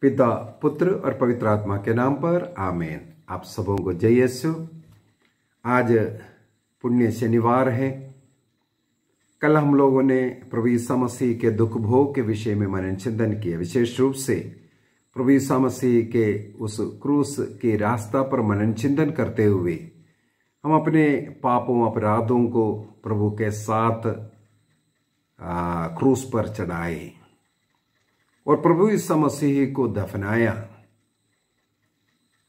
पिता पुत्र और पवित्र आत्मा के नाम पर आमेन। आप सबों को जय यीशु। आज पुण्य शनिवार है। कल हम लोगों ने प्रभु ईसा मसीह के दुख भोग के विषय में मनन चिंतन किया। विशेष रूप से प्रभु ईसा मसीह के उस क्रूस के रास्ता पर मनन चिंतन करते हुए हम अपने पापों अपराधों को प्रभु के साथ आ, क्रूस पर चढ़ाए। और प्रभु ईसा मसीह को दफनाया।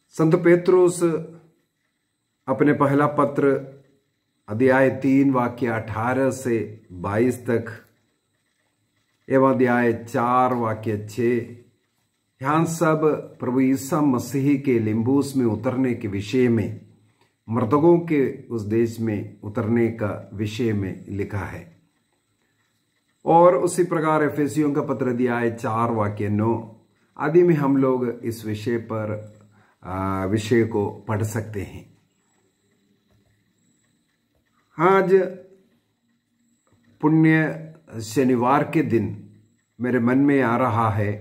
संत पेत्रोस अपने पहला पत्र, अध्याय तीन, वाक्य अठारह से बाईस तक, एवं अध्याय चार, वाक्य छ यहाँ सब प्रभु ईसा मसीह के लिम्बूस में उतरने के विषय में मृतकों के उस देश में उतरने का विषय में लिखा है। और उसी प्रकार एफेसियों का पत्र दिया है चार वाक्य नौ। आदि में हम लोग इस विषय पर विषय को पढ़ सकते हैं। आज पुण्य शनिवार के दिन मेरे मन में आ रहा है,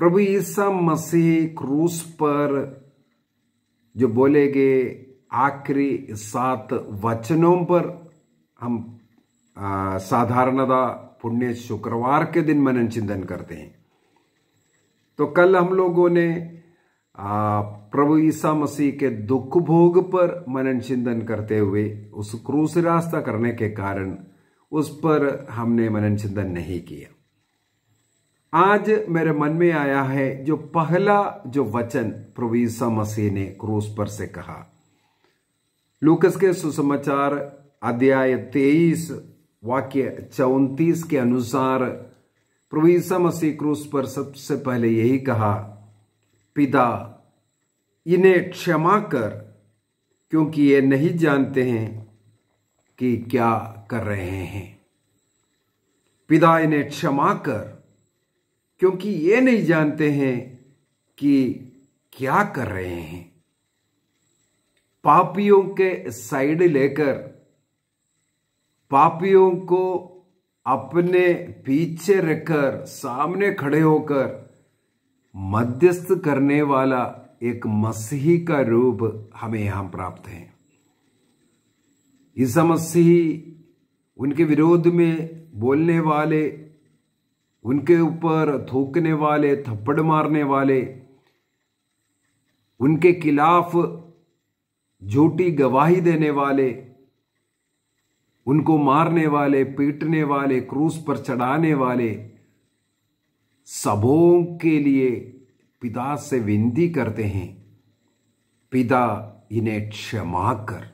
प्रभु ईसा मसीह क्रूस पर जो बोले गए आखिरी सात वचनों पर हम साधारणता पुण्य शुक्रवार के दिन मनन चिंतन करते हैं। तो कल हम लोगों ने प्रभु ईसा मसीह के दुख भोग पर मनन चिंतन करते हुए, उस क्रूस रास्ता करने के कारण, उस पर हमने मनन चिंतन नहीं किया। आज मेरे मन में आया है जो पहला, जो वचन प्रभु ईसा मसीह ने क्रूस पर से कहा। लूकस के सुसमाचार अध्याय तेईस वाक्य चौतीस के अनुसार प्रभु ईसा मसीह क्रूस पर सबसे पहले यही कहा, पिता, इन्हें क्षमा कर, क्योंकि ये नहीं जानते हैं कि क्या कर रहे हैं। पिता, इन्हें क्षमा कर, क्योंकि ये नहीं जानते हैं कि क्या कर रहे हैं। पापियों के साइड लेकर पापियों को अपने पीछे रखकर, सामने खड़े होकर मध्यस्थ करने वाला एक मसीही का रूप हमें यहाँ प्राप्त है। ईसा मसीह उनके विरोध में बोलने वाले, उनके ऊपर थूकने वाले, थप्पड़ मारने वाले, उनके खिलाफ झूठी गवाही देने वाले उनको मारने वाले, पीटने वाले, क्रूस पर चढ़ाने वाले सबों के लिए पिता से विनती करते हैं, पिता इन्हें क्षमा कर।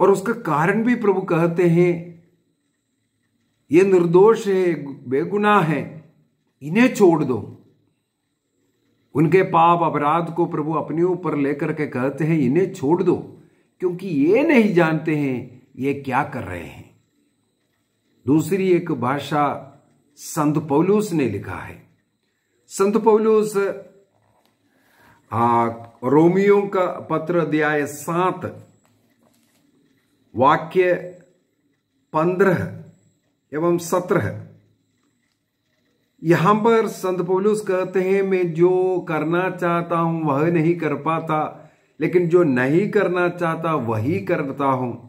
और उसका कारण भी प्रभु कहते हैं, ये निर्दोष है, बेगुनाह है, इन्हें छोड़ दो। उनके पाप अपराध को प्रभु अपने ऊपर लेकर के कहते हैं, इन्हें छोड़ दो, क्योंकि ये नहीं जानते हैं ये क्या कर रहे हैं? दूसरी एक भाषा संत पौलूस ने लिखा है। संत पौलूस रोमियो का पत्र अध्याय सात, वाक्य पंद्रह एवं सत्रह। यहाँ पर संत पौलुस कहते हैं, मैं जो करना चाहता हूँ वह नहीं कर पाता, लेकिन जो नहीं करना चाहता वही करता हूँ।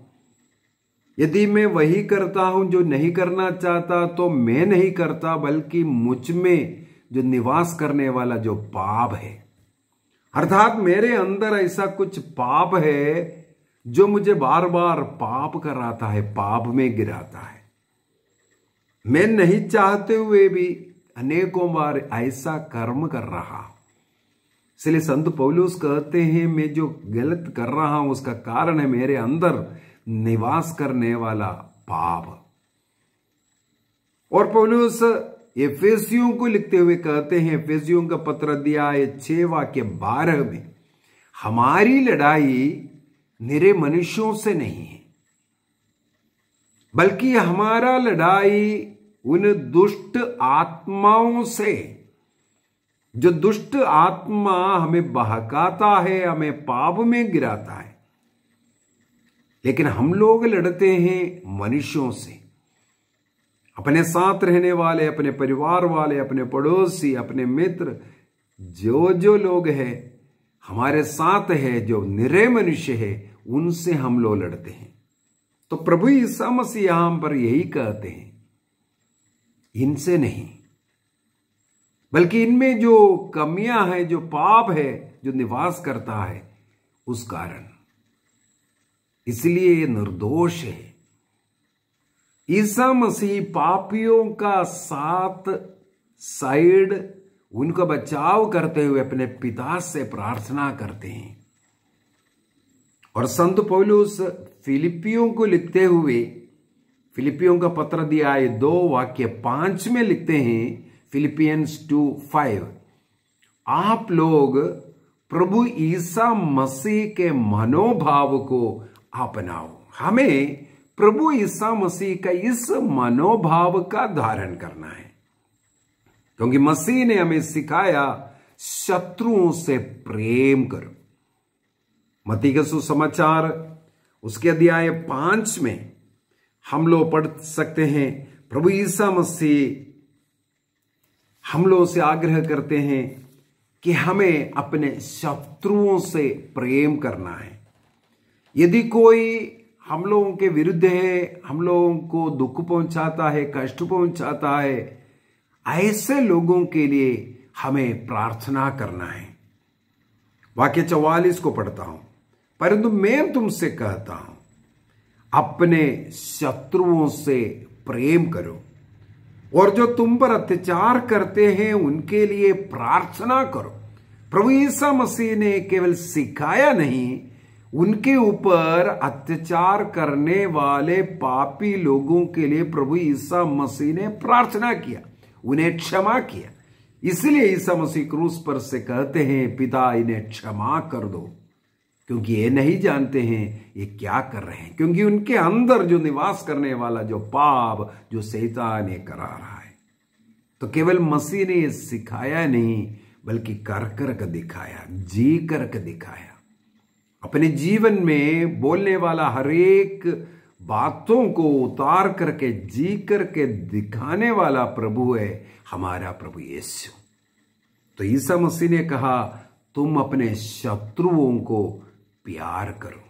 यदि मैं वही करता हूँ जो नहीं करना चाहता तो मैं नहीं करता, बल्कि मुझमें जो निवास करने वाला जो पाप है। अर्थात मेरे अंदर ऐसा कुछ पाप है जो मुझे बार बार पाप कराता है, पाप में गिराता है। मैं नहीं चाहते हुए भी अनेकों बार ऐसा कर्म कर रहा इसलिए संत पौलुस कहते हैं, मैं जो गलत कर रहा हूँ, उसका कारण है मेरे अंदर निवास करने वाला पाप। और पौलुस एफेसियों को लिखते हुए कहते हैं, एफेसियों का पत्र दिया छह वाक्य बारह में, हमारी लड़ाई निरे मनुष्यों से नहीं है, बल्कि हमारा लड़ाई उन दुष्ट आत्माओं से जो दुष्ट आत्मा हमें बहकाता है, हमें पाप में गिराता है लेकिन हम लोग लड़ते हैं मनुष्यों से। अपने साथ रहने वाले, अपने परिवार वाले, अपने पड़ोसी, अपने मित्र जो जो लोग हैं, हमारे साथ है, जो निरय मनुष्य है, उनसे हम लोग लड़ते हैं। तो प्रभु ईसा मसीह यहाँ पर यही कहते हैं, इनसे नहीं, बल्कि इनमें जो कमियाँ हैं, जो पाप है, जो निवास करता है, उस कारण। इसलिए ये निर्दोष है। ईसा मसीह पापियों का साथ साइड, उनका बचाव करते हुए अपने पिता से प्रार्थना करते हैं। और संत पौलुस फिलिपियों को लिखते हुए, फिलिपियों का पत्र दिया है दो वाक्य पाँच में लिखते हैं, फिलिपियंस टू फाइव। आप लोग प्रभु ईसा मसीह के मनोभाव को अपनाओ। हमें प्रभु ईसा मसीह का इस मनोभाव का धारण करना है। क्योंकि मसीह ने हमें सिखाया, शत्रुओं से प्रेम करो। मती के सुसमाचार, उसके अध्याय पाँच में हम लोग पढ़ सकते हैं, प्रभु ईसा मसीह हम लोग से आग्रह करते हैं कि हमें अपने शत्रुओं से प्रेम करना है। यदि कोई हम लोगों के विरुद्ध है, हम लोगों को दुख पहुंचाता है, कष्ट पहुंचाता है, ऐसे लोगों के लिए हमें प्रार्थना करना है। वाक्य चौवालीस को पढ़ता हूँ। परंतु मैं तुमसे कहता हूँ, अपने शत्रुओं से प्रेम करो और जो तुम पर अत्याचार करते हैं, उनके लिए प्रार्थना करो। प्रभु ईसा मसीह ने केवल सिखाया नहीं उनके ऊपर अत्याचार करने वाले पापी लोगों के लिए प्रभु ईसा मसीह ने प्रार्थना किया, उन्हें क्षमा किया। इसलिए ईसा मसीह क्रूस पर से कहते हैं, पिता, इन्हें क्षमा कर दो, क्योंकि ये नहीं जानते हैं ये क्या कर रहे हैं, क्योंकि उनके अंदर जो निवास करने वाला जो पाप, जो सैतान ये करा रहा है। तो केवल मसीह ने ये सिखाया नहीं, बल्कि कर कर दिखाया, जी कर दिखाया। अपने जीवन में बोलने वाला हर एक बातों को उतार करके, जी करके दिखाने वाला प्रभु है हमारा प्रभु यीशु। तो ईसा मसीह ने कहा, तुम अपने शत्रुओं को प्यार करो।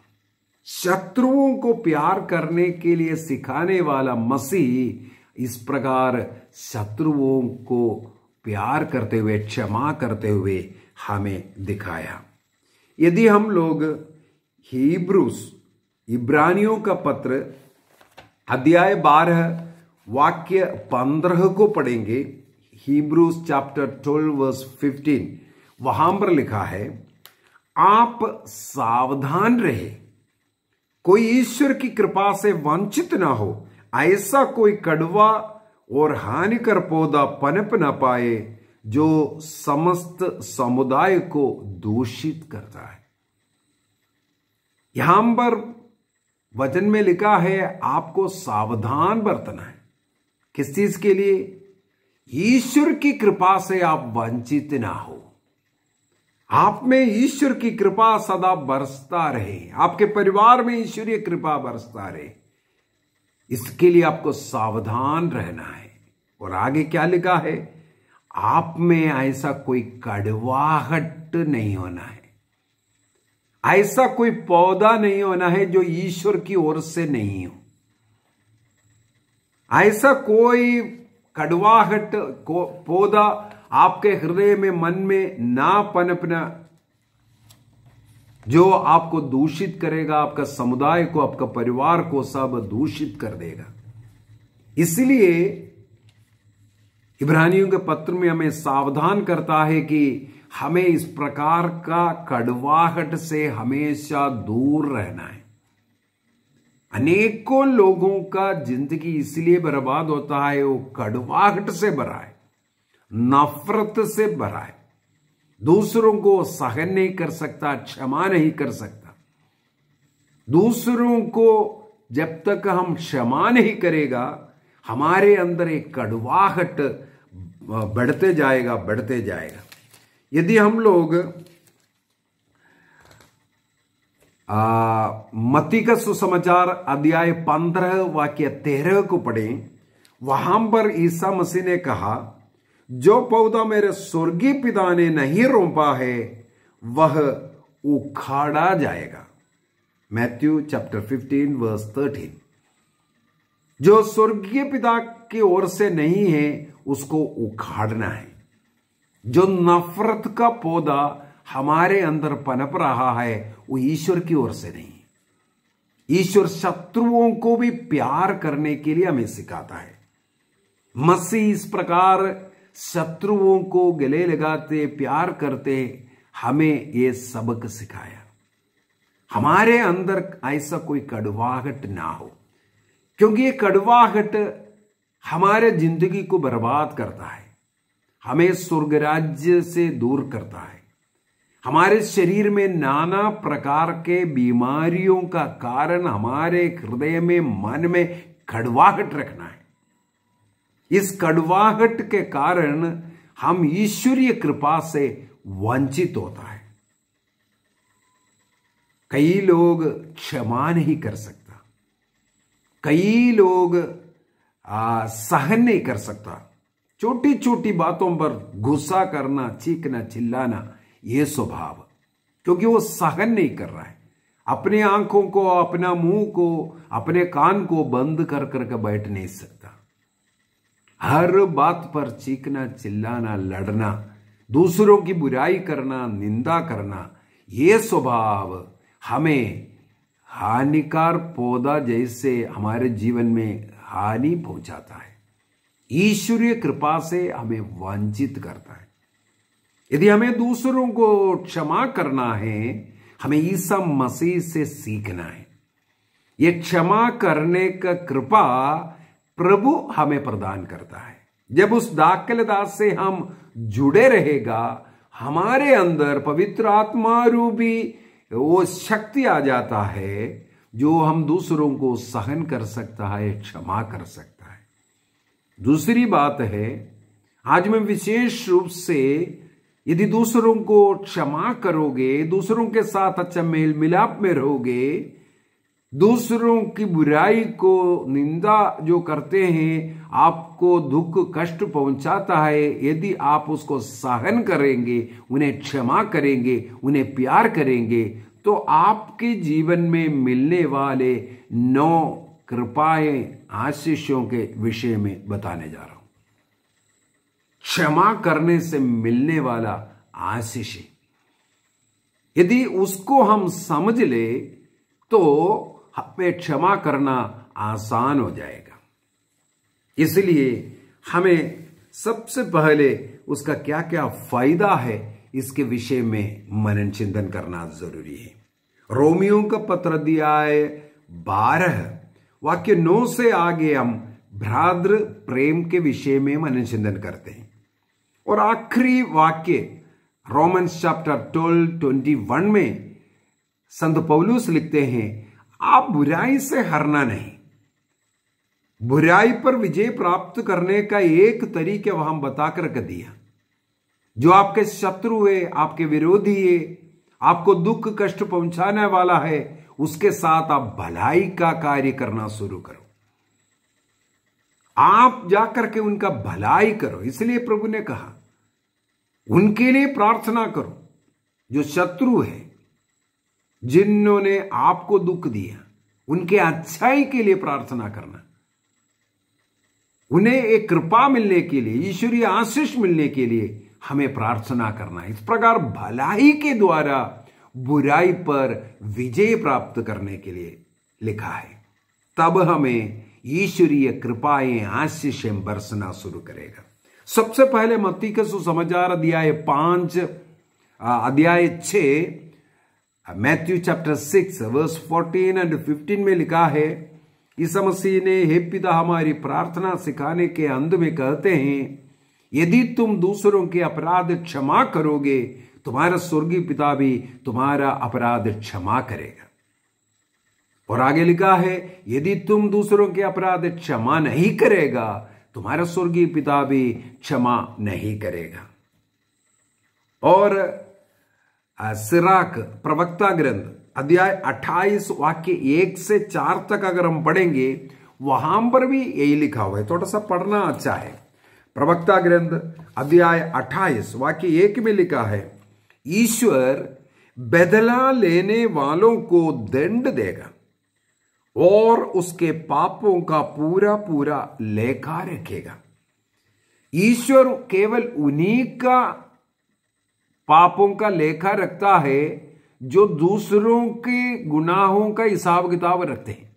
शत्रुओं को प्यार करने के लिए सिखाने वाला मसीह इस प्रकार शत्रुओं को प्यार करते हुए, क्षमा करते हुए हमें दिखाया। यदि हम लोग हिब्रूस, इब्रानियों का पत्र, अध्याय बारह, वाक्य पंद्रह को पढ़ेंगे, Hebrews chapter twelve, verse fifteen, वहाँ पर लिखा है, आप सावधान रहे। कोई ईश्वर की कृपा से वंचित ना हो, ऐसा कोई कड़वा और हानिकर पौधा पनप ना पाए। जो समस्त समुदाय को दूषित करता है। यहाँ पर वचन में लिखा है, आपको सावधान बरतना है। किस चीज़ के लिए? ईश्वर की कृपा से आप वंचित ना हो। आप में ईश्वर की कृपा सदा बरसता रहे। आपके परिवार में ईश्वरीय कृपा बरसता रहे। इसके लिए आपको सावधान रहना है। और आगे क्या लिखा है? आप में ऐसा कोई कड़वाहट नहीं होना है। ऐसा कोई पौधा नहीं होना है जो ईश्वर की ओर से नहीं हो। ऐसा कोई कड़वाहट, को, पौधा आपके हृदय में, मन में ना पनपना, जो आपको दूषित करेगा, आपका समुदाय को, आपका परिवार को सब दूषित कर देगा। इसलिए इब्रानियों के पत्र में हमें सावधान करता है कि हमें इस प्रकार का कड़वाहट से हमेशा दूर रहना है। अनेकों लोगों का ज़िंदगी इसलिए बर्बाद होता है, वो कड़वाहट से भरा है, नफरत से भरा है। दूसरों को सहन नहीं कर सकता, क्षमा नहीं कर सकता। दूसरों को जब तक हम क्षमा नहीं करेगा हमारे अंदर एक कड़वाहट बढ़ते जाएगा बढ़ते जाएगा। यदि हम लोग आ, मती का सुसमाचार अध्याय पंद्रह वाक्य तेरह को पढ़ें वहाँ पर ईसा मसीह ने कहा जो पौधा मेरे स्वर्गीय पिता ने नहीं रोपा है वह उखाड़ा जाएगा। मैथ्यू चैप्टर 15 वर्स 13 जो स्वर्गीय पिता की ओर से नहीं है, उसको उखाड़ना है। जो नफरत का पौधा हमारे अंदर पनप रहा है, वो ईश्वर की ओर से नहीं ईश्वर शत्रुओं को भी प्यार करने के लिए हमें सिखाता है। मसीह इस प्रकार शत्रुओं को गले लगाते, प्यार करते, हमें ये सबक सिखाया। हमारे अंदर ऐसा कोई कड़वाहट ना हो। क्योंकि ये कड़वाहट हमारे ज़िंदगी को बर्बाद करता है। हमें स्वर्ग राज्य से दूर करता है। हमारे शरीर में नाना प्रकार के बीमारियों का कारण हमारे हृदय में, मन में कड़वाहट रखना है। इस कड़वाहट के कारण हम ईश्वरीय कृपा से वंचित होता है। कई लोग क्षमा नहीं कर सकता। कई लोग आ, सहन नहीं कर सकता। छोटी छोटी बातों पर गुस्सा करना चीखना चिल्लाना ये स्वभाव। क्योंकि वो सहन नहीं कर रहा है। अपनी आँखों को अपना मुँह को अपने कान को बंद कर करके बैठ नहीं सकता। हर बात पर चीखना चिल्लाना लड़ना दूसरों की बुराई करना निंदा करना ये स्वभाव हमें हानिकार पौधा जैसे हमारे जीवन में हानि पहुंचाता है। ईश्वरीय कृपा से हमें वंचित करता है। यदि हमें दूसरों को क्षमा करना है, हमें ईसा मसीह से सीखना है। ये क्षमा करने का कृपा प्रभु हमें प्रदान करता है। जब उस दाखिलदास से हम जुड़े रहेगा, हमारे अंदर पवित्र आत्मा रूपी वो शक्ति आ जाता है जो हम दूसरों को सहन कर सकता है, क्षमा कर सकता है। दूसरी बात है, आज मैं विशेष रूप से यदि दूसरों को क्षमा करोगे, दूसरों के साथ अच्छा मेल मिलाप में रहोगे, दूसरों की बुराई को निंदा जो करते हैं आपको दुख कष्ट पहुंचाता है। यदि आप उसको सहन करेंगे, उन्हें क्षमा करेंगे, उन्हें प्यार करेंगे तो आपके जीवन में मिलने वाले नौ कृपाएँ आशीषों के विषय में बताने जा रहा हूँ। क्षमा करने से मिलने वाला आशीष। यदि उसको हम समझ ले तो हमें क्षमा करना आसान हो जाएगा। इसलिए हमें सबसे पहले उसका क्या क्या फ़ायदा है, इसके विषय में मनन चिंतन करना ज़रूरी है। रोमियो का पत्र दिया है बारह, वाक्य नौ से आगे हम भ्राद्र प्रेम के विषय में मनन चिंतन करते हैं। और आखिरी वाक्य Roman chapter twelve, twenty one में संत पौलुस लिखते हैं, आप बुराई से हरना नहीं। बुराई पर विजय प्राप्त करने का एक तरीके वहाँ बताकर कर दिया। जो आपके शत्रु है, आपके विरोधी है, आपको दुख कष्ट पहुँचाने वाला है, उसके साथ आप भलाई का कार्य करना शुरू करो। आप जाकर के उनका भलाई करो, इसलिए प्रभु ने कहा, उनके लिए प्रार्थना करो, जो शत्रु है, जिन्होंने आपको दुख दिया, उनके अच्छाई के लिए प्रार्थना करना। उन्हें एक कृपा मिलने के लिए, ईश्वरीय आशीष मिलने के लिए हमें प्रार्थना करना है। इस प्रकार भलाई के द्वारा बुराई पर विजय प्राप्त करने के लिए लिखा है। तब हमें ईश्वरीय कृपाएँ, आशीष बरसना शुरू करेगा। सबसे पहले मत्ती के सुसमाचार अध्याय पाँच अध्याय छ Matthew chapter six, verse fourteen and fifteen में लिखा है ईसा मसीह ने हे पिता, हमारी प्रार्थना सिखाने के अंत में कहते हैं, यदि तुम दूसरों के अपराध क्षमा करोगे, तुम्हारा स्वर्गीय पिता भी तुम्हारा अपराध क्षमा करेगा। और आगे लिखा है, यदि तुम दूसरों के अपराध क्षमा नहीं करेगा, तुम्हारा स्वर्गीय पिता भी क्षमा नहीं करेगा। और सिराक प्रवक्ता ग्रंथ अध्याय 28 वाक्य एक से चार तक अगर हम पढ़ेंगे, वहाँ पर भी यही लिखा हुआ है। थोड़ा सा पढ़ना अच्छा है। प्रवक्ता ग्रंथ अध्याय 28 वाक्य एक में लिखा है, ईश्वर बदला लेने वालों को दंड देगा और उसके पापों का पूरा पूरा लेखा रखेगा। ईश्वर केवल उन्हीं का पापों का लेखा रखता है जो दूसरों के गुनाहों का हिसाब किताब रखते हैं,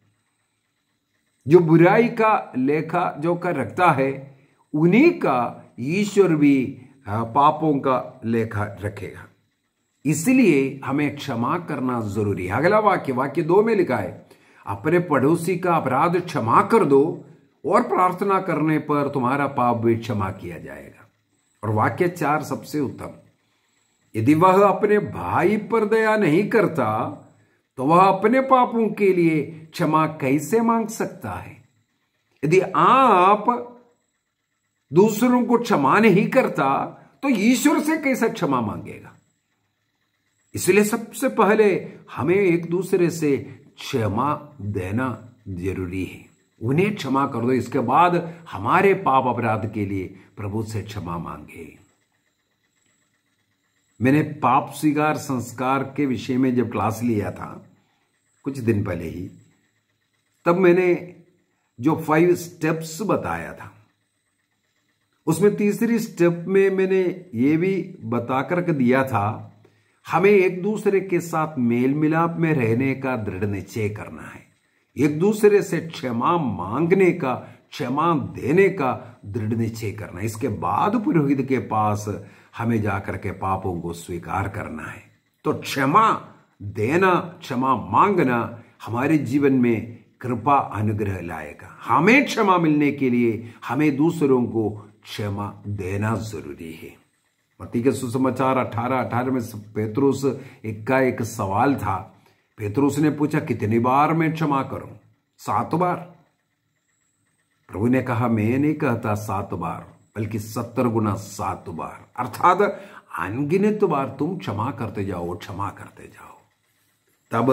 जो बुराई का लेखा जो कर रखता है, उन्हीं का ईश्वर भी पापों का लेखा रखेगा। इसलिए हमें क्षमा करना ज़रूरी है। अगला वाक्य वाक्य दो में लिखा है, अपने पड़ोसी का अपराध क्षमा कर दो और प्रार्थना करने पर तुम्हारा पाप भी क्षमा किया जाएगा। और वाक्य चार सबसे उत्तम। यदि वह अपने भाई पर दया नहीं करता तो वह अपने पापों के लिए क्षमा कैसे मांग सकता है? यदि आप दूसरों को क्षमा नहीं करता तो ईश्वर से कैसे क्षमा मांगेगा? इसलिए सबसे पहले हमें एक दूसरे से क्षमा देना ज़रूरी है। उन्हें क्षमा कर दो, इसके बाद हमारे पाप अपराध के लिए प्रभु से क्षमा मांगे। मैंने पाप स्वीकार संस्कार के विषय में जब क्लास लिया था, कुछ दिन पहले ही, तब मैंने जो फाइव स्टेप्स बताया था, उसमें तीसरी स्टेप में मैंने ये भी बताकर के दिया था, हमें एक दूसरे के साथ मेल मिलाप में रहने का दृढ़ निश्चय करना है। एक दूसरे से क्षमा मांगने का, क्षमा देने का दृढ़ निश्चय करना इसके बाद पुरोहित के पास हमें जाकर के पापों को स्वीकार करना है। तो क्षमा देना, क्षमा मांगना हमारे जीवन में कृपा अनुग्रह लाएगा। हमें क्षमा मिलने के लिए हमें दूसरों को क्षमा देना ज़रूरी है। मती के सुसमाचार अठारह अठारह में पेतरुस एक का एक सवाल था। पेतरुस ने पूछा, कितनी बार मैं क्षमा करूँ? सात बार। प्रभु ने कहा, मैं नहीं कहता सात बार। बल्कि सत्तर गुना सात बार। अर्थात अनगिनत बार तुम क्षमा करते जाओ क्षमा करते जाओ। तब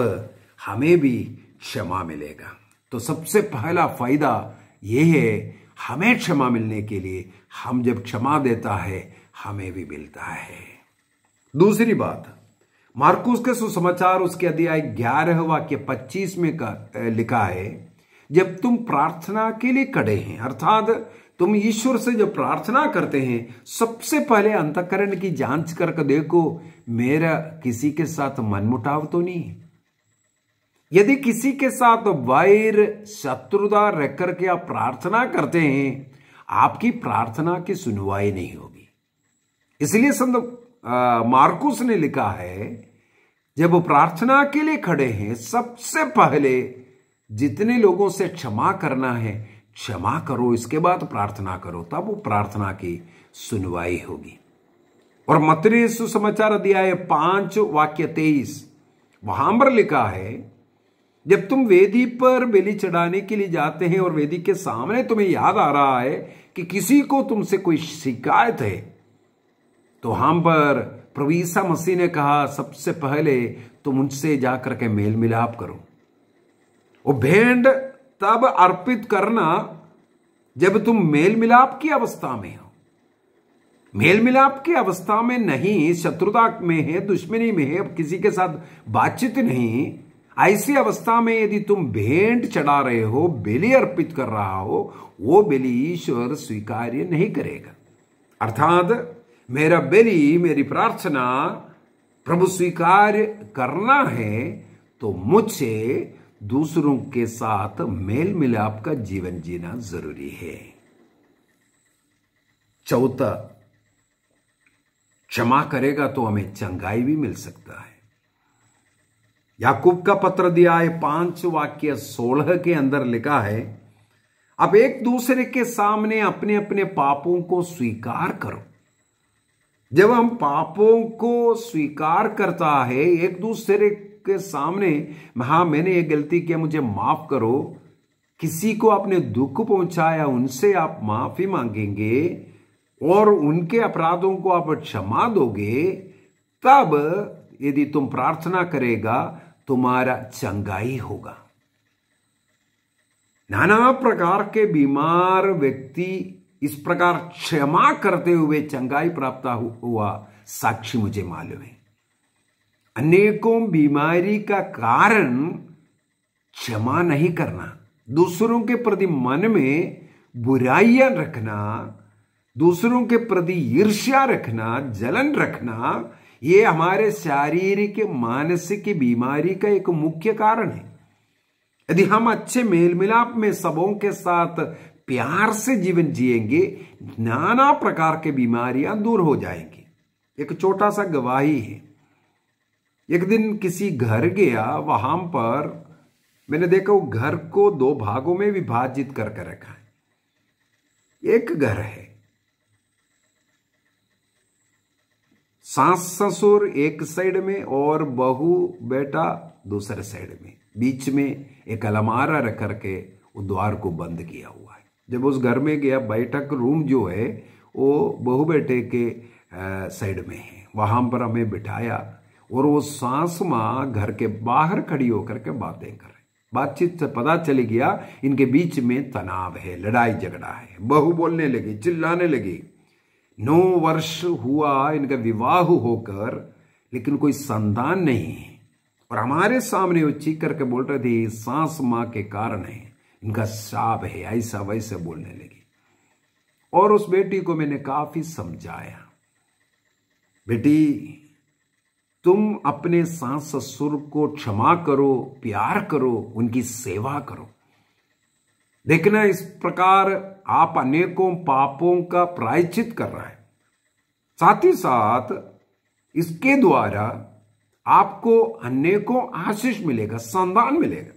हमें भी क्षमा मिलेगा। तो सबसे पहला फ़ायदा यह है हमें क्षमा मिलने के लिए हम जब क्षमा देता है हमें भी मिलता है। दूसरी बात मार्कुस के सुसमाचार उसके अध्याय ग्यारह वाक्य पच्चीस में का, लिखा है जब तुम प्रार्थना के लिए कड़े हैं अर्थात तुम ईश्वर से जो प्रार्थना करते हैं, सबसे पहले अंतकरण की जाँच करके देखो, मेरा किसी के साथ मनमुटाव तो नहीं है। यदि किसी के साथ वैर शत्रुता रख करके आप प्रार्थना करते हैं, आपकी प्रार्थना की सुनवाई नहीं होगी। इसलिए संत मार्कुस ने लिखा है, जब वो प्रार्थना के लिए खड़े हैं, सबसे पहले जितने लोगों से क्षमा करना है क्षमा करो, इसके बाद प्रार्थना करो, तब वो प्रार्थना की सुनवाई होगी। और मतरी सुसमाचार अध्याय पाँच, वाक्य तेईस, वहाँ पर लिखा है, जब तुम वेदी पर बेली चढ़ाने के लिए जाते हैं और वेदी के सामने तुम्हें याद आ रहा है कि किसी को तुमसे कोई शिकायत है तो हम पर प्रभु ईसा मसीह ने कहा, सबसे पहले तुम उनसे जाकर के मेल मिलाप करो। वो भेंट तब अर्पित करना जब तुम मेल मिलाप की अवस्था में हो। मेल मिलाप की अवस्था में नहीं, शत्रुता में है, दुश्मनी में है किसी के साथ बातचीत नहीं, ऐसी अवस्था में यदि तुम भेंट चढ़ा रहे हो, बेली अर्पित कर रहा हो, वो बेली ईश्वर स्वीकार्य नहीं करेगा। अर्थात, मेरा बेली, मेरी प्रार्थना प्रभु स्वीकार करना है तो मुझसे दूसरों के साथ मेल मिलाप का जीवन जीना ज़रूरी है। चौथा, क्षमा करेगा तो हमें चंगाई भी मिल सकता है। याकूब का पत्र दिया है, पाँच वाक्य सोलह के अंदर लिखा है, अब एक दूसरे के सामने अपने अपने पापों को स्वीकार करो। जब हम पापों को स्वीकार करता है, एक दूसरे के सामने हाँ मैंने ये गलती किया, मुझे माफ़ करो। किसी को आपने दुख पहुँचाया, उनसे आप माफ़ी मांगेंगे और उनके अपराधों को आप क्षमा दोगे। तब यदि तुम प्रार्थना करेगा, तुम्हारा चंगाई होगा। नाना प्रकार के बीमार व्यक्ति इस प्रकार क्षमा करते हुए चंगाई प्राप्त हुआ, साक्षी मुझे मालूम है। अनेकों बीमारी का कारण क्षमा नहीं करना, दूसरों के प्रति मन में बुराइयाँ रखना, दूसरों के प्रति ईर्ष्या रखना, जलन रखना, ये हमारे शारीरिक, मानसिक बीमारी का एक मुख्य कारण है। यदि हम अच्छे मेल मिलाप में सबों के साथ प्यार से जीवन जिएँगे, नाना प्रकार के बीमारियाँ दूर हो जाएँगी। एक छोटा सा गवाही है। एक दिन किसी घर गया, वहाँ पर मैंने देखा वो घर को दो भागों में विभाजित करके रखा है। एक घर है, सास ससुर एक साइड में और बहू बेटा दूसरे साइड में। बीच में एक अलमारा रख करके वो द्वार को बंद किया हुआ है। जब उस घर में गया, बैठक रूम जो है, वो बहू बेटे के साइड में है। वहाँ पर हमें बिठाया और वो सास माँ घर के बाहर खड़ी होकर के बातें कर रहे। बातचीत से पता चली गया, इनके बीच में तनाव है, लड़ाई झगड़ा है। बहू बोलने लगी, चिल्लाने लगी। नौ वर्ष हुआ इनका विवाह होकर, लेकिन कोई संतान नहीं है। और हमारे सामने वो चीख करके बोल रहे थे सांस माँ के कारण है, इनका साप है, ऐसा वैसे बोलने लगी। और उस बेटी को मैंने काफ़ी समझाया। बेटी तुम अपने सास ससुर को क्षमा करो, प्यार करो, उनकी सेवा करो। देखना, इस प्रकार आप अनेकों पापों का प्रायचित कर रहा है। साथ ही साथ, इसके द्वारा आपको अनेकों आशीष मिलेगा संदान मिलेगा।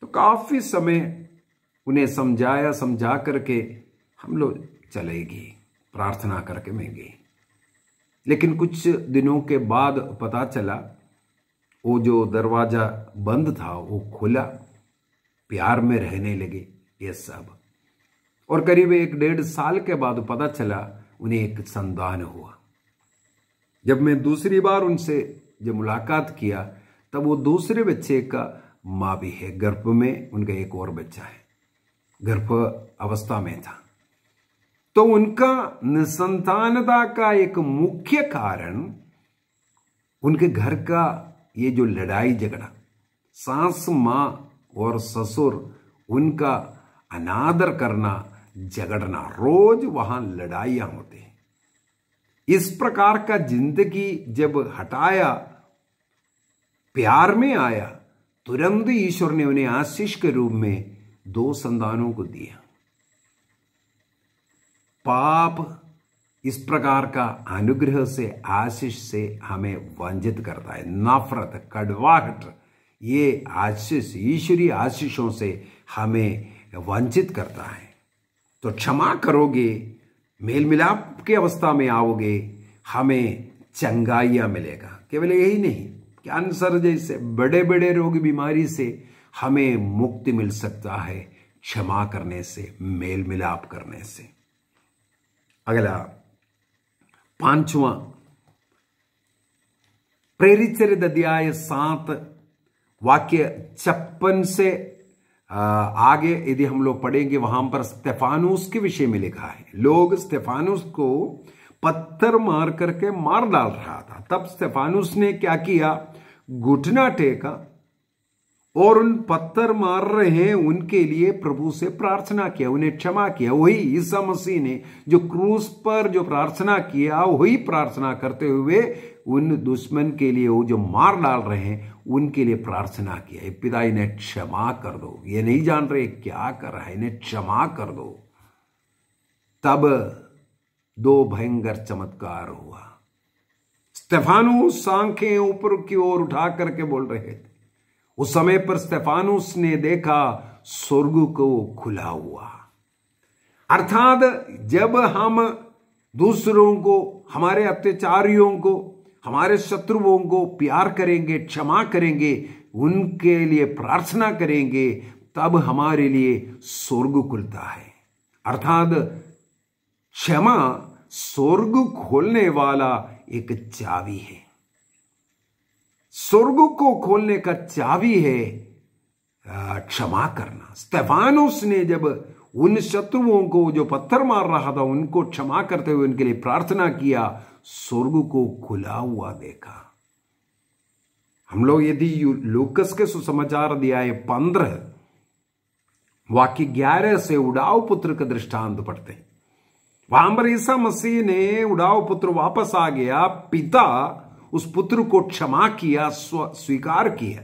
तो काफ़ी समय उन्हें समझाया, समझा करके हम लोग चलेगी, प्रार्थना करके मैं गई लेकिन कुछ दिनों के बाद पता चला, वो जो दरवाज़ा बंद था, वो खुला, प्यार में रहने लगे, ये सब। और करीब एक डेढ़ साल के बाद पता चला, उन्हें एक संतान हुआ। जब मैं दूसरी बार उनसे जब मुलाकात किया, तब वो दूसरे बच्चे का माँ भी है। गर्भ में उनका एक और बच्चा है। गर्भ अवस्था में था। तो उनका निसंतानता का एक मुख्य कारण उनके घर का ये जो लड़ाई झगड़ा, सास, माँ और ससुर, उनका अनादर करना, झगड़ना, रोज वहाँ लड़ाइयाँ होते हैं। इस प्रकार का ज़िंदगी जब हटाया, प्यार में आया, तुरंत ईश्वर ने उन्हें आशीष के रूप में दो संतानों को दिया। पाप इस प्रकार का अनुग्रह से, आशीष से हमें वंचित करता है। नफरत, कड़वाहट, ये आशीष, ईश्वरीय आशीषों से हमें वंचित करता है। तो क्षमा करोगे मेल मिलाप की अवस्था में आओगे, हमें चंगाइया मिलेगा। केवल यही नहीं, कैंसर जैसे बड़े बड़े रोग, बीमारी से हमें मुक्ति मिल सकता है क्षमा करने से मेल मिलाप करने से। अगला पांचवा प्रेरित चरित अध्याय सात वाक्य छप्पन से आगे यदि हम लोग पढ़ेंगे वहाँ पर स्टेफानुस के विषय में लिखा है लोग स्टेफानुस को पत्थर मार करके मार डाल रहा था तब स्टेफानुस ने क्या किया घुटना टेका और उन पत्थर मार रहे हैं, उनके लिए प्रभु से प्रार्थना किया, उन्हें क्षमा किया। वही ईसा मसीह ने जो क्रूस पर जो प्रार्थना किया, वही प्रार्थना करते हुए उन दुश्मन के लिए वो जो मार डाल रहे हैं, उनके लिए प्रार्थना किया। पिता, इन्हें क्षमा कर दो। ये नहीं जान रहे क्या कर रहा है, इन्हें क्षमा कर दो। तब दो भयंकर चमत्कार हुआ। स्टेफानुस सांखें ऊपर की ओर उठा करके बोल रहे थे। उस समय पर स्टेफानुस ने देखा स्वर्ग को खुला हुआ। अर्थात जब हम दूसरों को, हमारे अत्याचारियों को, हमारे शत्रुओं को प्यार करेंगे, क्षमा करेंगे, उनके लिए प्रार्थना करेंगे, तब हमारे लिए स्वर्ग खुलता है। अर्थात क्षमा स्वर्ग खोलने वाला एक चाबी है। स्वर्ग को खोलने का चाबी है क्षमा करना। स्तेफानुस ने जब उन शत्रुओं को जो पत्थर मार रहा था, उनको क्षमा करते हुए उनके लिए प्रार्थना किया स्वर्ग को खुला हुआ देखा। हम लोग यदि लूकस के सुसमाचार अध्याय पंद्रह, वाक्य ग्यारह से उड़ाव पुत्र का दृष्टांत पढ़ते हैं। वहाँ पर ईसा मसीह ने उड़ाव पुत्र वापस आ गया, पिता उस पुत्र को क्षमा किया स्वीकार किया।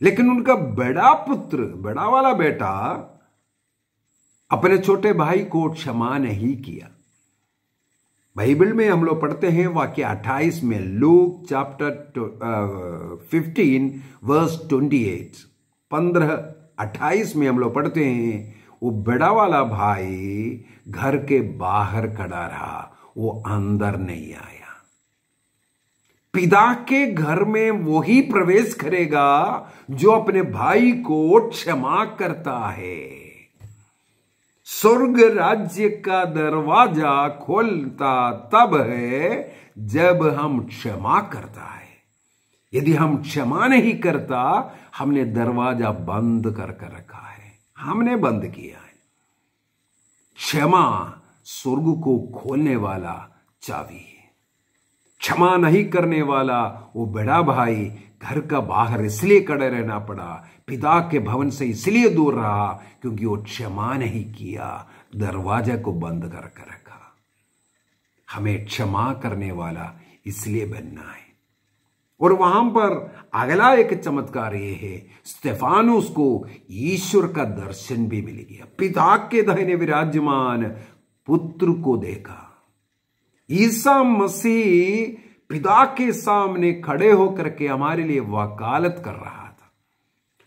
लेकिन उनका बड़ा पुत्र, बड़ा वाला बेटा अपने छोटे भाई को क्षमा नहीं किया। बाइबल में हम लोग पढ़ते हैं वाक्य 28 में, लूक चैप्टर फिफ्टीन, वर्स 28 पंद्रह, अट्ठाईस में हम लोग पढ़ते हैं, वो बड़ा वाला भाई घर के बाहर खड़ा रहा, वो अंदर नहीं आया। पिता के घर में वही प्रवेश करेगा जो अपने भाई को क्षमा करता है। स्वर्ग राज्य का दरवाज़ा खोलता तब है जब हम क्षमा करता है। यदि हम क्षमा नहीं करता, हमने दरवाज़ा बंद कर कर रखा है। हमने बंद किया है। क्षमा स्वर्ग को खोलने वाला चाबी क्षमा नहीं करने वाला वो बड़ा भाई घर का बाहर इसलिए कड़े रहना पड़ा, पिता के भवन से इसलिए दूर रहा क्योंकि वो क्षमा नहीं किया, दरवाज़ा को बंद कर कर रखा। हमें क्षमा करने वाला इसलिए बनना है। और वहाँ पर अगला एक चमत्कार ये है, स्टेफानुस को ईश्वर का दर्शन भी मिल गया। पिता के दहने विराजमान, पुत्र को देखा। ईसा मसीह पिता के सामने खड़े होकर के हमारे लिए वकालत कर रहा था।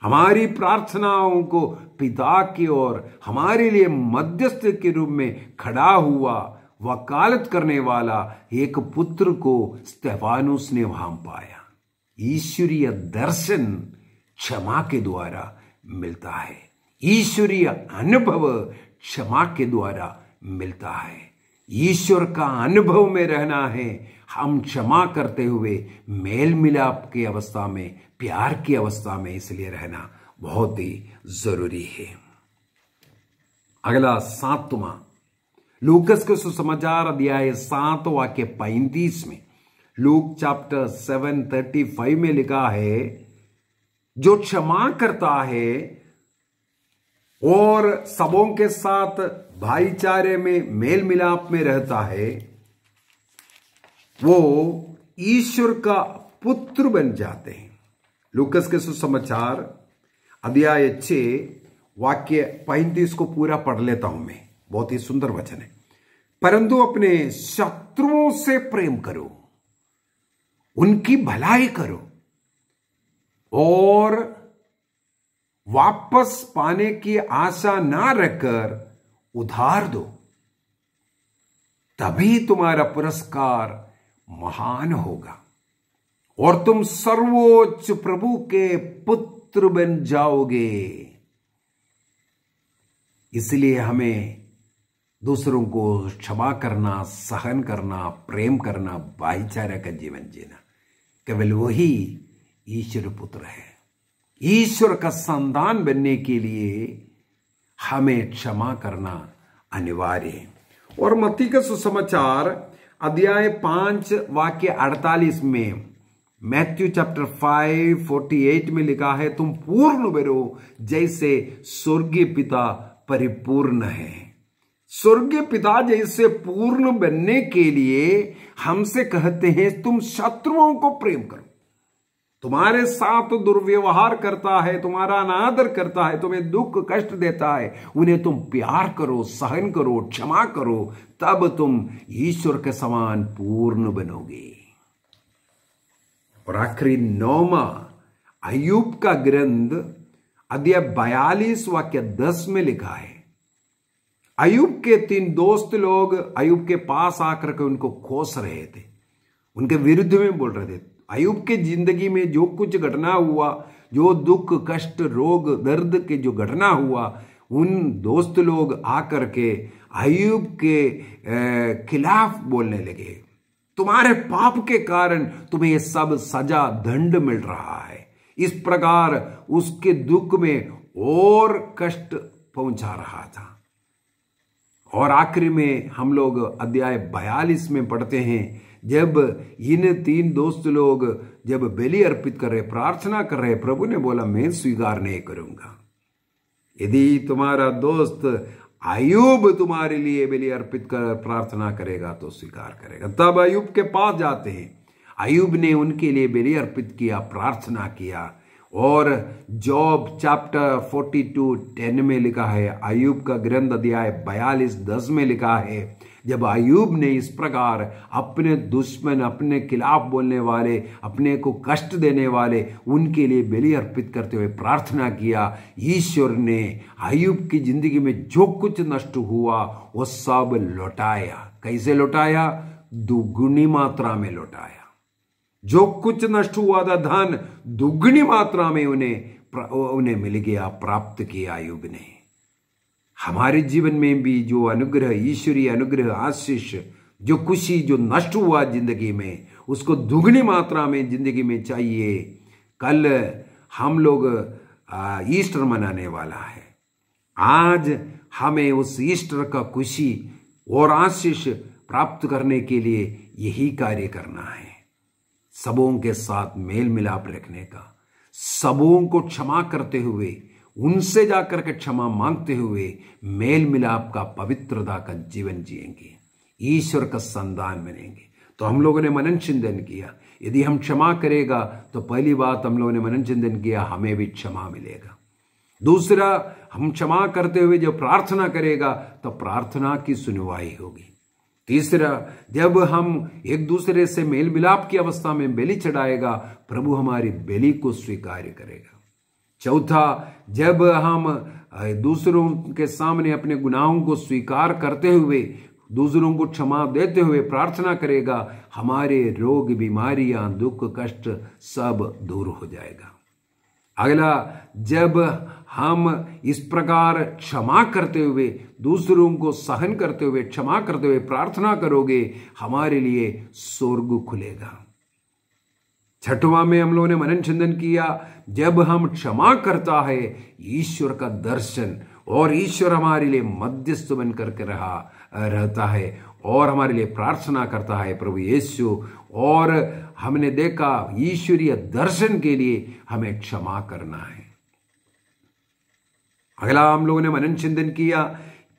हमारी प्रार्थनाओं को पिता की ओर, हमारे लिए मध्यस्थ के रूप में खड़ा हुआ वकालत करने वाला एक पुत्र को स्तेफानुस ने वहाँ पाया। ईश्वरीय दर्शन क्षमा के द्वारा मिलता है। ईश्वरीय अनुभव क्षमा के द्वारा मिलता है। ईश्वर का अनुभव में रहना है। हम क्षमा करते हुए मेल मिलाप की अवस्था में, प्यार की अवस्था में इसलिए रहना बहुत ही ज़रूरी है। अगला सातवा, लूकस के सुसमाचार अध्याय सात वाक्य पैंतीस में, Luke chapter seven thirty five में लिखा है, जो क्षमा करता है और सबों के साथ भाईचारे में मेल मिलाप में रहता है, वो ईश्वर का पुत्र बन जाते हैं। लुकस के सुसमाचार, अध्याय छ वाक्य पैंतीस को पूरा पढ़ लेता हूँ मैं। बहुत ही सुंदर वचन है। परंतु अपने शत्रुओं से प्रेम करो, उनकी भलाई करो, और वापस पाने की आशा ना रखकर उधार दो। तभी तुम्हारा पुरस्कार महान होगा। और तुम सर्वोच्च प्रभु के पुत्र बन जाओगे। इसलिए हमें दूसरों को क्षमा करना, सहन करना, प्रेम करना, भाईचारे का जीवन जीना। केवल वही ईश्वर पुत्र है। ईश्वर का संतान बनने के लिए हमें क्षमा करना अनिवार्य है। और मती का सुसमाचार, अध्याय पाँच, वाक्य अड़तालीस में, Matthew chapter five, forty eight में लिखा है, तुम पूर्ण बनो, जैसे स्वर्गीय पिता परिपूर्ण है। स्वर्गीय पिता जैसे पूर्ण बनने के लिए हमसे कहते हैं, तुम शत्रुओं को प्रेम करो। तुम्हारे साथ दुर्व्यवहार करता है, तुम्हारा अनादर करता है, तुम्हें दुख कष्ट देता है, उन्हें तुम प्यार करो, सहन करो, क्षमा करो, तब तुम ईश्वर के समान पूर्ण बनोगे। और आखिरी नौमा अयुब का ग्रंथ, अध्याय बयालीस वाक्य दस में लिखा है। अयुब के तीन दोस्त लोग अयुब के पास आकर के उनको खोस रहे थे। उनके विरुद्ध में बोल रहे थे अयुब के ज़िंदगी में जो कुछ घटना हुआ, जो दुख, कष्ट, रोग, दर्द के जो घटना हुआ, उन दोस्त लोग आकर के अयुब के खिलाफ बोलने लगे। तुम्हारे पाप के कारण तुम्हें ये सब सजा दंड मिल रहा है। इस प्रकार उसके दुख में और कष्ट पहुँचा रहा था। और आखिरी में हम लोग अध्याय बयालीस में पढ़ते हैं जब इन तीन दोस्त लोग जब बलि अर्पित कर रहे, प्रार्थना कर रहे, प्रभु ने बोला, मैं स्वीकार नहीं करूँगा। यदि तुम्हारा दोस्त आयुब तुम्हारे लिए बलि अर्पित कर, प्रार्थना करेगा तो स्वीकार करेगा। तब आयुब के पास जाते हैं। आयुब ने उनके लिए बलि अर्पित किया, प्रार्थना किया, और जॉब चैप्टर 42 10 में लिखा है, आयुब का ग्रंथ अध्याय बयालीस दस में लिखा है जब आयुब ने इस प्रकार अपने दुश्मन, अपने खिलाफ बोलने वाले, अपने को कष्ट देने वाले, उनके लिए बलि अर्पित करते हुए प्रार्थना किया, ईश्वर ने आयुब की ज़िंदगी में जो कुछ नष्ट हुआ, वो सब लौटाया। कैसे लौटाया? दुगुनी मात्रा में लौटाया। जो कुछ नष्ट हुआ था धन, दुगनी मात्रा में उन्हें उन्हें मिल गया, प्राप्त किया आयुब ने। हमारे जीवन में भी जो अनुग्रह, ईश्वरीय अनुग्रह, आशीष, जो खुशी, जो नष्ट हुआ ज़िंदगी में, उसको दुगनी मात्रा में ज़िंदगी में चाहिए। कल हम लोग ईस्टर मनाने वाला है। आज हमें उस ईस्टर का खुशी और आशीष प्राप्त करने के लिए यही कार्य करना है। सबों के साथ मेल मिलाप रखने का, सबों को क्षमा करते हुए उनसे जाकर के क्षमा मांगते हुए मेल मिलाप का पवित्रता का जीवन जिएँगे, ईश्वर का संदान बनेंगे। तो हम लोगों ने मनन चिंतन किया। यदि हम क्षमा करेगा तो पहली बात हम लोगों ने मनन चिंतन किया, हमें भी क्षमा मिलेगा। दूसरा, हम क्षमा करते हुए जो प्रार्थना करेगा तो प्रार्थना की सुनवाई होगी। तीसरा, जब हम एक दूसरे से मेल मिलाप की अवस्था में बेली चढ़ाएगा, प्रभु हमारी बेली को स्वीकार करेगा। चौथा, जब हम दूसरों के सामने अपने गुनाहों को स्वीकार करते हुए, दूसरों को क्षमा देते हुए प्रार्थना करेगा, हमारे रोग, बीमारियाँ, दुख, कष्ट सब दूर हो जाएगा। अगला, जब हम इस प्रकार क्षमा करते हुए, दूसरों को सहन करते हुए, क्षमा करते हुए प्रार्थना करोगे, हमारे लिए स्वर्ग खुलेगा। छठवा में हम लोगों ने मनन चिंतन किया, जब हम क्षमा करता है, ईश्वर का दर्शन, और ईश्वर हमारे लिए मध्यस्थ बन करके रहा, रहता है, और हमारे लिए प्रार्थना करता है प्रभु यीशु, और हमने देखा, ईश्वरीय दर्शन के लिए हमें क्षमा करना है। अगला हम लोगों ने मनन चिंतन किया,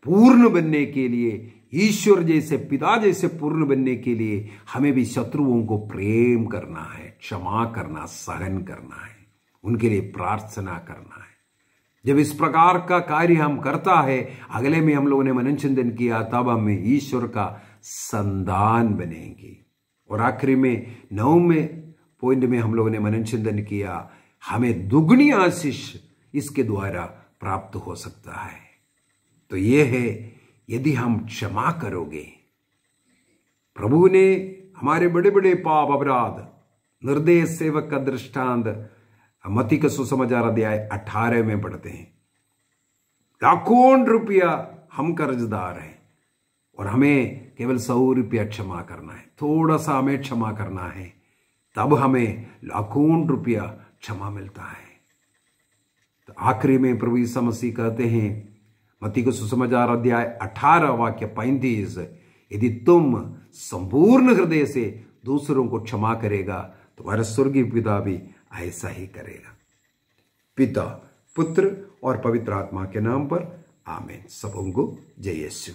पूर्ण बनने के लिए ईश्वर जैसे, पिता जैसे पूर्ण बनने के लिए हमें भी शत्रुओं को प्रेम करना है, क्षमा करना, सहन करना है, उनके लिए प्रार्थना करना है। जब इस प्रकार का कार्य हम करता है, अगले में हम लोगों ने मनन चिंतन किया, तब हमें ईश्वर का संदान बनेंगे। और आखिरी में नौवें पॉइंट में हम लोगों ने मनन चिंतन किया, हमें दुगनी आशीष इसके द्वारा प्राप्त हो सकता है। तो यह है यदि हम क्षमा करोगे, प्रभु ने हमारे बड़े बड़े पाप, अपराध, निर्देश सेवक का दृष्टांत मती का सुसमाचार अध्याय अठारह में पढ़ते हैं। लाखों रुपया हम कर्जदार हैं और हमें केवल सौ रुपया क्षमा करना है। थोड़ा सा हमें क्षमा करना है, तब हमें लाखों रुपया क्षमा मिलता है। तो आखिरी में प्रभु ईसा मसीह कहते हैं मती को सुसमाचार अध्याय अठारह वाक्य पैंतीस, यदि तुम संपूर्ण हृदय से दूसरों को क्षमा करेगा, तुम्हारा स्वर्गीय पिता भी ऐसा ही करेगा। पिता, पुत्र और पवित्र आत्मा के नाम पर आमेन। सबों को जय यीशु।